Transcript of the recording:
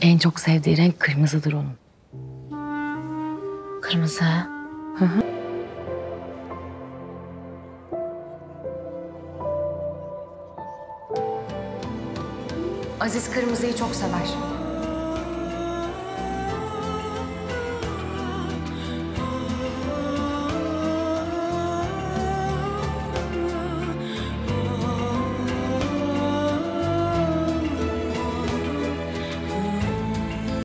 En çok sevdiği renk kırmızıdır onun. Kırmızı. Aziz kırmızıyı çok sever.